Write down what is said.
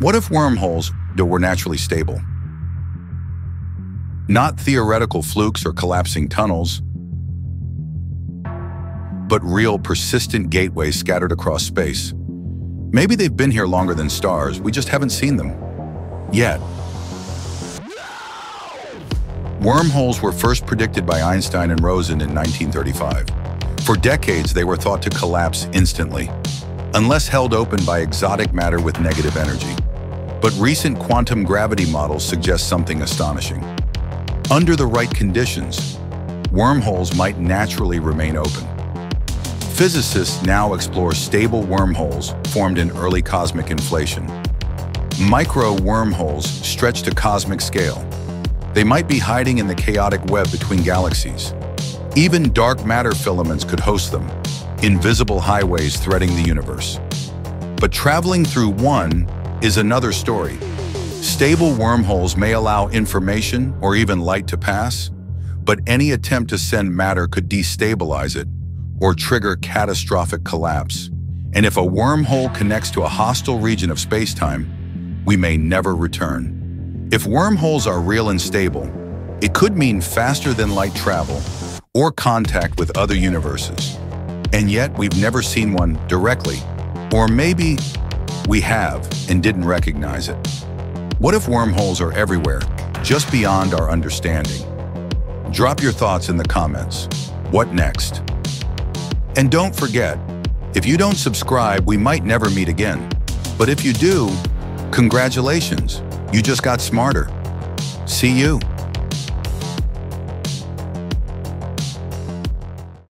What if wormholes were naturally stable? Not theoretical flukes or collapsing tunnels, but real persistent gateways scattered across space. Maybe they've been here longer than stars, we just haven't seen them. Yet. Wormholes were first predicted by Einstein and Rosen in 1935. For decades, they were thought to collapse instantly, unless held open by exotic matter with negative energy. But recent quantum gravity models suggest something astonishing. Under the right conditions, wormholes might naturally remain open. Physicists now explore stable wormholes formed in early cosmic inflation. Micro wormholes stretch to cosmic scale. They might be hiding in the chaotic web between galaxies. Even dark matter filaments could host them, invisible highways threading the universe. But traveling through one is another story. Stable wormholes may allow information or even light to pass, but any attempt to send matter could destabilize it or trigger catastrophic collapse. And if a wormhole connects to a hostile region of spacetime, we may never return. If wormholes are real and stable, it could mean faster than light travel or contact with other universes. And yet we've never seen one directly. Or maybe we have and didn't recognize it. What if wormholes are everywhere, just beyond our understanding? Drop your thoughts in the comments. What next? And don't forget, if you don't subscribe, we might never meet again. But if you do, congratulations, you just got smarter. See you.